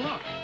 look.